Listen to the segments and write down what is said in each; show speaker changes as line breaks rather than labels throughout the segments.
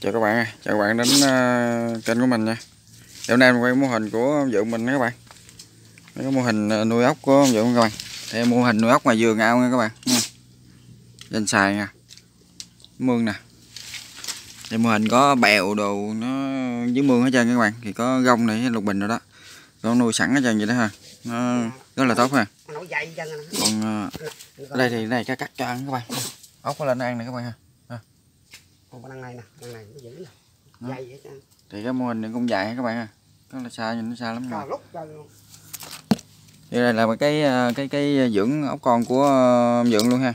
chào các bạn chào các bạn đến uh, kênh của mình nha. Hôm nay mình quay mô hình của vợ mình nha các bạn. Đây cái mô hình ờ, nuôi ốc của vợ mình các bạn. Đây mô hình nuôi ốc ngoài vườn ao nha các bạn. Nha. danh xài nha mương nè. Đây mô hình có bèo đồ nó dưới mương hết trơn các bạn. Thì có gông này lục bình rồi đó. Con nuôi sẵn hết trơn vậy đó ha. Nó rất là tốt ha.
Nè
còn ờ, ở đây thì này cá cắt cho ăn các bạn. Ốc có lên ăn này các bạn ha
còn đằng này nè đằng này nó giữ nè dày vậy chứ
thì cái mô hình này cũng dài ha các bạn ha? Rất là xa nhìn nó xa lắm rồi.
Lúc luôn.
Đây là một cái ờ, cái cái dưỡng ốc con của dưỡng luôn ha.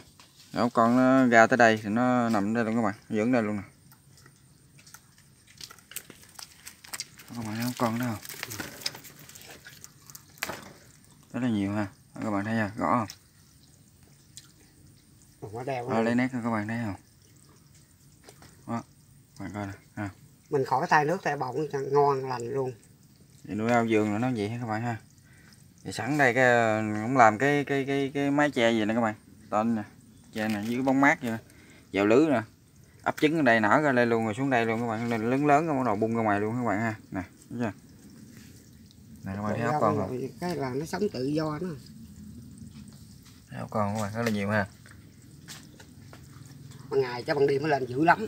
Ốc con nó ra tới đây thì nó nằm đây luôn các bạn nó dưỡng đây luôn nè. Các bạn thấy ốc con đó không? Rất là nhiều ha các bạn thấy ha rõ không?
Nó đeo
Đó, lấy nét các bạn thấy không bạn coi nè. Ha.
Mình khỏi tay nước tay bọng ngon lành luôn.
Thì nuôi ao vườn là nó vậy ha các bạn ha? Thì sẵn đây cái cũng làm cái cái cái cái mái che gì nè các bạn? Tên nè che nè dưới bóng mát vậy dèo lưới nè. Ấp trứng ở đây nở ra đây luôn rồi xuống đây luôn các bạn. Lên lớn lớn cái bắt đầu bung ra ngoài luôn các bạn ha. Nè thấy chưa? Nè các bạn thấy ốc con không?
Cái là nó sống tự do nó
ốc con các bạn rất là nhiều ha.
Ban ngày cho ban đêm mới lên dữ lắm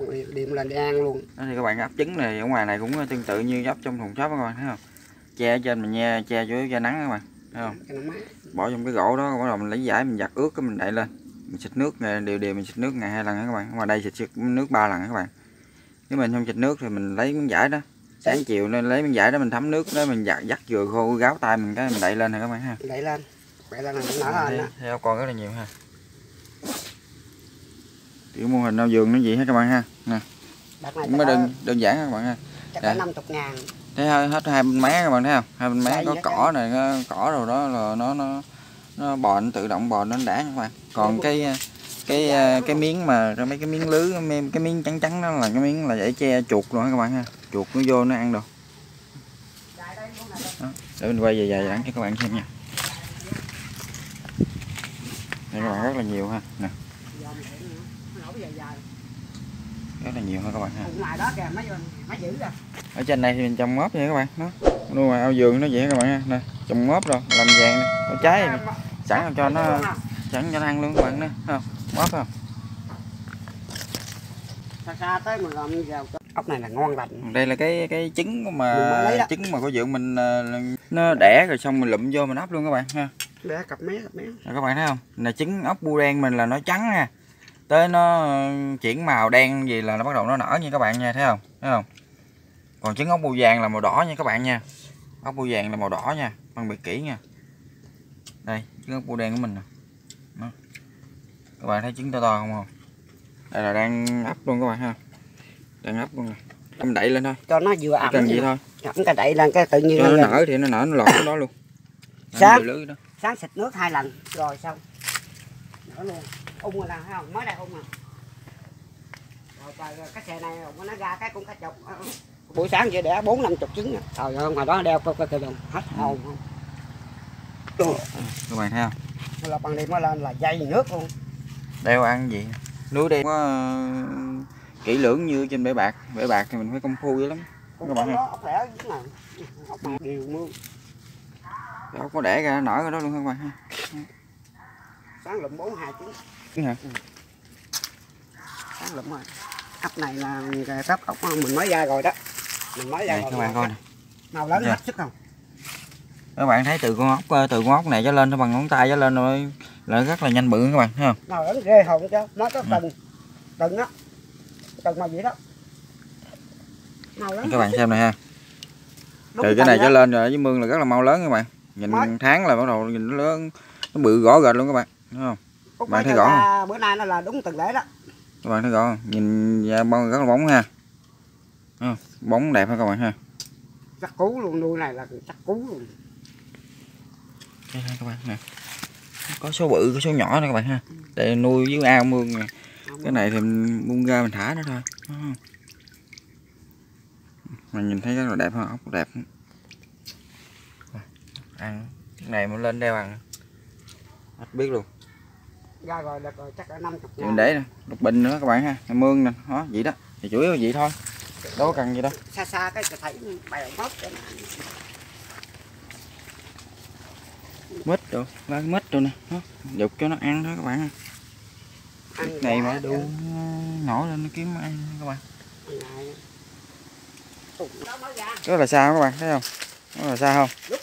ban đêm- đêm lên đi ăn luôn.
Đó thì các bạn ấp trứng này ở ngoài này cũng tương tự như ấp trong thùng shop các bạn thấy không? Che ở trên mình nha che yếu che nắng các bạn thấy không? Bỏ trong cái gỗ đó bắt đầu mình lấy giải mình giặt ướt cái mình đậy lên. Mình xịt nước ngày đều đều mình xịt nước ngày hai lần các bạn. Ngoài đây xịt, xịt nước ba lần các bạn. Nếu mình không xịt nước thì mình lấy miếng giải đó sáng chiều nên lấy miếng giải đó mình thấm nước đó mình giặt dắt vừa khô gáo tay mình cái mình đậy lên này các bạn ha.
Đẩy lên. Đẩy lên là nó nở lên
theo con rất là nhiều ha kiểu mô hình ao vườn nó vậy hết các bạn ha? Nè. Cũng mới đơn đơn giản các bạn ha?
Chắc
Dạ.
ngàn.
Thấy hết hai bên mé các bạn thấy không? Hai bên mé có cỏ này có cỏ rồi đó là nó nó nó bò nó tự động bò nó đã các bạn. Còn cái cái cái miếng mà mấy cái miếng lưới cái miếng trắng trắng đó là cái miếng là để che chuột rồi các bạn ha? Chuột nó vô nó ăn đồ. Đó. để mình quay về dài dẳng cho các bạn xem nha. Đây các bạn rất là nhiều ha. Nè rất là nhiều ha các bạn ha?
Ngoài đó kìa mấy mấy giữ ra
ở trên này thì mình trồng mớp vậy các bạn đó. Nuôi ngoài ao vườn nó vậy các bạn ha? Nè trồng mớp rồi làm vàng nè có trái này. sẵn cho nó sẵn cho nó ăn luôn các bạn nè không? Mớp không?
Xa xa tới mình làm vào ốc này là ngon lành.
Đây là cái cái trứng mà trứng mà của vượng mình ờ, nó đẻ rồi xong mình lụm vô mình ấp luôn các bạn ha.
Để cặp mé cặp mé.
Rồi các bạn thấy không? Là trứng ốc bu đen mình là nó trắng nha tới nó chuyển màu đen gì là nó bắt đầu nó nở nha các bạn nha thấy không? Thấy không? Còn trứng ốc bu vàng là màu đỏ nha các bạn nha. Ốc bu vàng là màu đỏ nha phân biệt kỹ nha. Đây trứng ốc bu đen của mình nè. Đó. các bạn thấy trứng to to không không? Đây là đang ấp luôn các bạn ha. Đang ấp luôn nè. Em đẩy lên thôi.
Cho nó vừa ẩm
vậy thôi.
Ẩm cái đậy lên cái tự nhiên
nó nở thì nó nở nó lọt cái đó luôn? Nở đó.
Sáng xịt nước hai lần rồi xong. Nữa luôn ung rồi thấy không mới đây ung nè rồi trời ơi, cái xe này nó ra cái cũng cả chục. Ờ, buổi sáng vậy đẻ bốn năm chục trứng nè trời ơi ngoài đó đeo coi coi kìa hết hồn không? Đồ,
các bạn thấy không?
Là bằng đêm mới lên là dây nước luôn.
Đeo ăn gì? Núi đây có ờ, kỹ lưỡng như trên bể bạc. Bể bạc thì mình phải công phu dữ lắm. Các bạn
này đều mương
đâu có đẻ ra nở cái đó luôn các bạn ha.
Sáng lụm bốn hai trứng
hả?
Lụm rồi. Ốc này là cái cấp ốc mình mới ra rồi đó. Mình mới ra
đây
rồi
các bạn coi nè.
Màu lớn hết sức không?
Các bạn thấy từ con ốc ờ, từ con ốc này trở lên nó bằng ngón tay trở lên rồi là rất là nhanh bự các bạn thấy không?
Màu lớn ghê hồn chứ. Mới có
Ừ.
từng từng á. Từng màu vậy đó. Màu lớn
các bạn xem này ha.
Đúng
từ cái này
đó.
trở lên rồi dưới mương là rất là mau lớn các bạn. Nhìn
Mới.
tháng là bắt đầu nhìn nó lớn nó bự rõ rệt luôn các bạn thấy không
Út
bạn thấy rõ
ra bữa nay nó là đúng từng lễ đó.
Các bạn thấy rõ không? Nhìn da bông rất là bóng ha. Không? bóng đẹp ha các bạn ha.
Chắc cú luôn nuôi này là chắc cú luôn.
Đây ha các bạn nè. Có số bự có số nhỏ nè các bạn ha. Để nuôi dưới ao mương nè. Cái này thì mình buông ra mình thả nó thôi. Không? mà nhìn thấy rất là đẹp ha ốc đẹp. Ăn cái này mà lên đeo ăn hết biết luôn
ra rồi được rồi chắc là năm chục
thì mình để nè lục bình nữa các bạn ha mương nè đó vậy đó. Thì chủ yếu là vậy thôi đâu có cần gì đâu.
Xa xa cái thấy bèo mất cho nó
mít rồi lá mít rồi nè đó. dục cho nó ăn đó các bạn
ăn
này mà đu nổi lên nó kiếm ăn các bạn. Rất là xa các bạn thấy không? Rất là xa không? Rất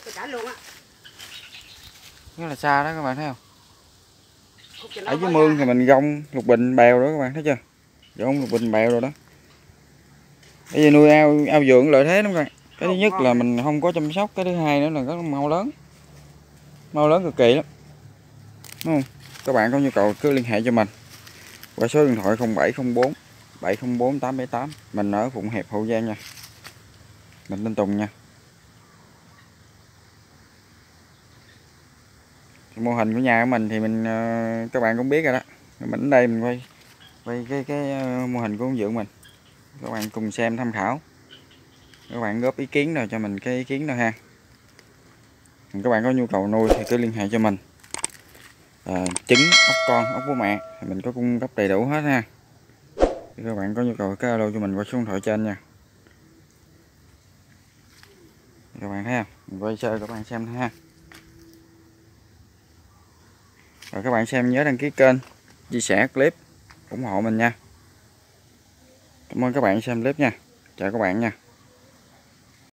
là xa đó các bạn thấy không?
nó
ở dưới mương thì mình gông lục bình bèo đó các bạn thấy chưa? Gông lục bình bèo rồi đó. Bây giờ nuôi ao ao vườn lợi thế lắm các bạn. Cái thứ nhất là mình không có chăm sóc cái thứ hai nữa là rất mau lớn. Mau lớn cực kỳ lắm. Đúng không? Các bạn có nhu cầu cứ liên hệ cho mình. Qua số điện thoại 0704 704 878 mình ở Phụng Hiệp Hậu Giang nha. Mình tên Tùng nha mô hình của nhà của mình thì mình ờ, các bạn cũng biết rồi đó. Mình đến đây mình quay quay cái cái ờ, mô hình của ông dưỡng mình. Các bạn cùng xem tham khảo. Các bạn góp ý kiến rồi cho mình cái ý kiến đó ha. Các bạn có nhu cầu nuôi thì cứ liên hệ cho mình. À, trứng ốc con ốc bố mẹ thì mình có cung cấp đầy đủ hết ha. Thì các bạn có nhu cầu cứ alo cho mình qua số điện thoại trên nha. Các bạn thấy không? Mình quay sơ các bạn xem ha rồi các bạn xem, nhớ đăng ký kênh, chia sẻ clip, ủng hộ mình nha. Cảm ơn các bạn xem clip nha. Chào các bạn nha.